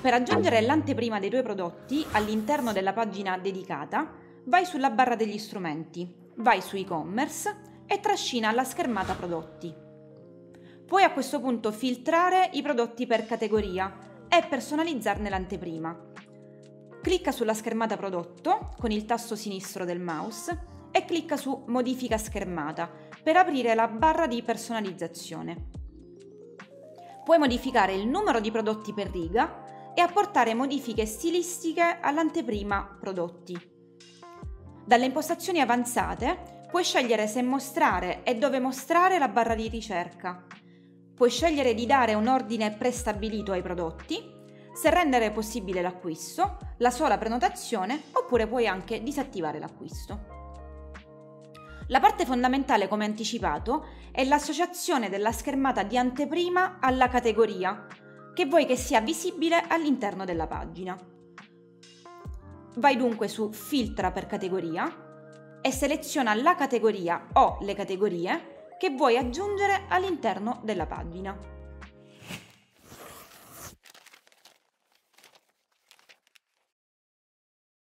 Per aggiungere l'anteprima dei tuoi prodotti all'interno della pagina dedicata, vai sulla barra degli strumenti, vai su e-commerce e trascina la schermata prodotti. Puoi a questo punto filtrare i prodotti per categoria e personalizzarne l'anteprima. Clicca sulla schermata prodotto con il tasto sinistro del mouse e clicca su Modifica schermata per aprire la barra di personalizzazione. Puoi modificare il numero di prodotti per riga e apportare modifiche stilistiche all'anteprima prodotti. Dalle impostazioni avanzate puoi scegliere se mostrare e dove mostrare la barra di ricerca. Puoi scegliere di dare un ordine prestabilito ai prodotti, se rendere possibile l'acquisto, la sola prenotazione oppure puoi anche disattivare l'acquisto. La parte fondamentale, come anticipato, è l'associazione della schermata di anteprima alla categoria, che vuoi che sia visibile all'interno della pagina. Vai dunque su Filtra per categoria e seleziona la categoria o le categorie che vuoi aggiungere all'interno della pagina.